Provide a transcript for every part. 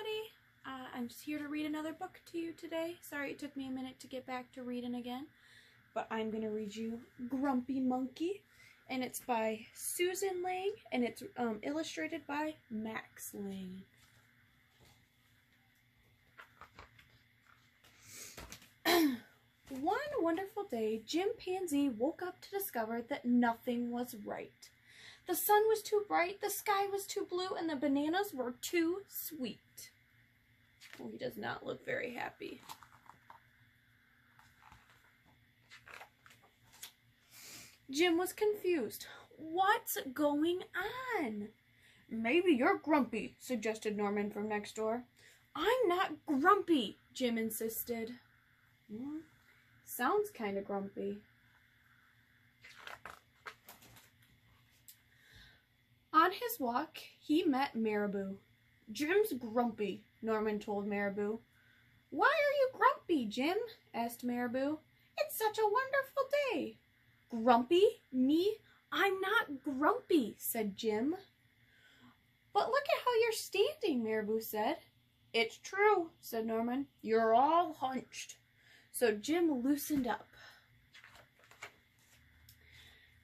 everybody. Uh, I'm just here to read another book to you today. Sorry it took me a minute to get back to reading again, but I'm going to read you Grumpy Monkey, and it's by Susan Lang, and it's um, illustrated by Max Lang. One wonderful day, Jim Panzee woke up to discover that nothing was right. The sun was too bright, the sky was too blue, and the bananas were too sweet. Oh, he does not look very happy. Jim was confused. What's going on? Maybe you're grumpy, suggested Norman from next door. I'm not grumpy, Jim insisted. Hmm, sounds kind of grumpy. On his walk, he met Marabou. Jim's grumpy, Norman told Marabou. Why are you grumpy, Jim? asked Marabou. It's such a wonderful day. Grumpy? Me? I'm not grumpy, said Jim. But look at how you're standing, Marabou said. It's true, said Norman. You're all hunched. So Jim loosened up.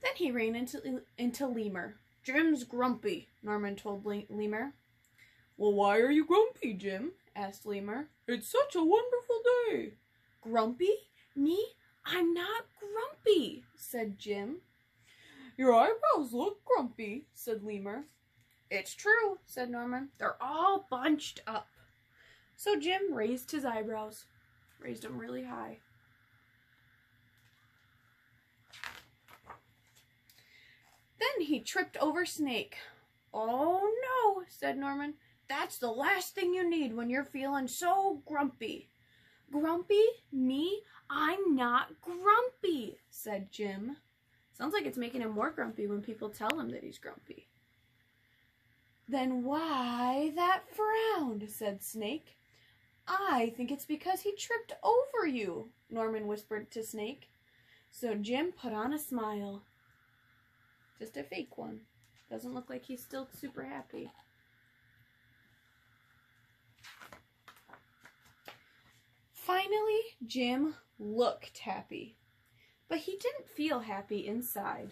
Then he ran into, into Lemur. Jim's grumpy, Norman told Lemur. Well, why are you grumpy, Jim? asked Lemur. It's such a wonderful day. Grumpy? Me? I'm not grumpy, said Jim. Your eyebrows look grumpy, said Lemur. It's true, said Norman. They're all bunched up. So Jim raised his eyebrows, raised them really high. Then he tripped over Snake. Oh no, said Norman. That's the last thing you need when you're feeling so grumpy. Grumpy? Me? I'm not grumpy, said Jim. Sounds like it's making him more grumpy when people tell him that he's grumpy. Then why that frown, said Snake. I think it's because he tripped over you, Norman whispered to Snake. So Jim put on a smile. Just a fake one. Doesn't look like he's still super happy. Finally, Jim looked happy, but he didn't feel happy inside.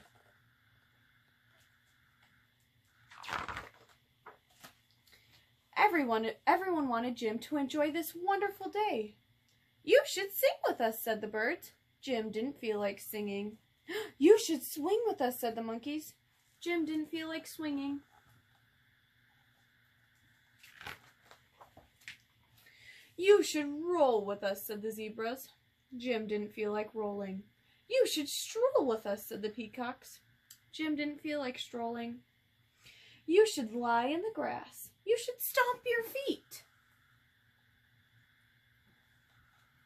Everyone, everyone wanted Jim to enjoy this wonderful day. You should sing with us, said the birds. Jim didn't feel like singing. You should swing with us, said the monkeys. Jim didn't feel like swinging. You should roll with us, said the zebras. Jim didn't feel like rolling. You should stroll with us, said the peacocks. Jim didn't feel like strolling. You should lie in the grass. You should stomp your feet.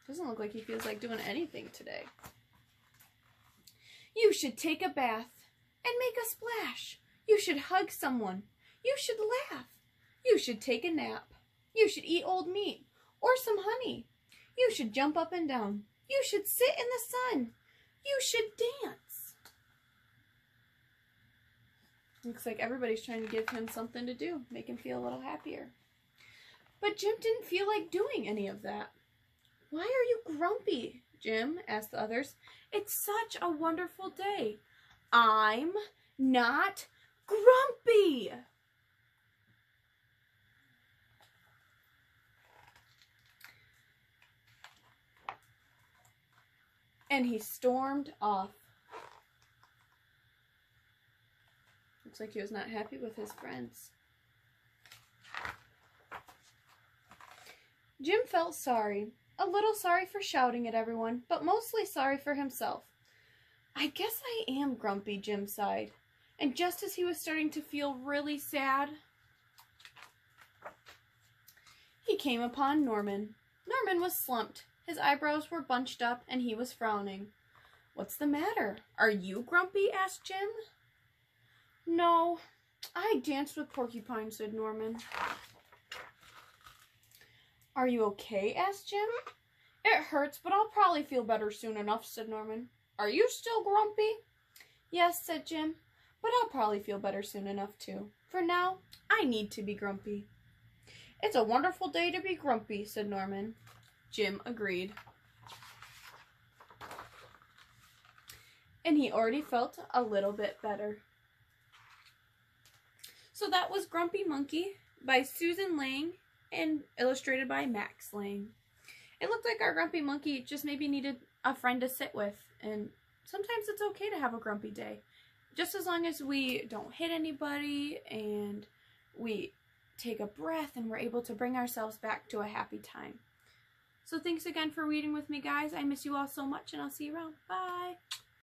Doesn't look like he feels like doing anything today. You should take a bath and make a splash. You should hug someone. You should laugh. You should take a nap. You should eat old meat or some honey. You should jump up and down. You should sit in the sun. You should dance. Looks like everybody's trying to give him something to do, make him feel a little happier. But Jim didn't feel like doing any of that. Why are you grumpy? Jim asked the others. It's such a wonderful day. I'm not grumpy. and he stormed off. Looks like he was not happy with his friends. Jim felt sorry, a little sorry for shouting at everyone, but mostly sorry for himself. I guess I am grumpy, Jim sighed. And just as he was starting to feel really sad, he came upon Norman. Norman was slumped, his eyebrows were bunched up and he was frowning. What's the matter? Are you grumpy? asked Jim. No, I danced with Porcupine, said Norman. Are you okay? asked Jim. It hurts, but I'll probably feel better soon enough, said Norman. Are you still grumpy? Yes, said Jim, but I'll probably feel better soon enough, too. For now, I need to be grumpy. It's a wonderful day to be grumpy, said Norman. Jim agreed. And he already felt a little bit better. So that was Grumpy Monkey by Susan Lang and illustrated by Max Lang. It looked like our grumpy monkey just maybe needed a friend to sit with, and sometimes it's okay to have a grumpy day. Just as long as we don't hit anybody and we take a breath and we're able to bring ourselves back to a happy time. So thanks again for reading with me, guys. I miss you all so much, and I'll see you around. Bye.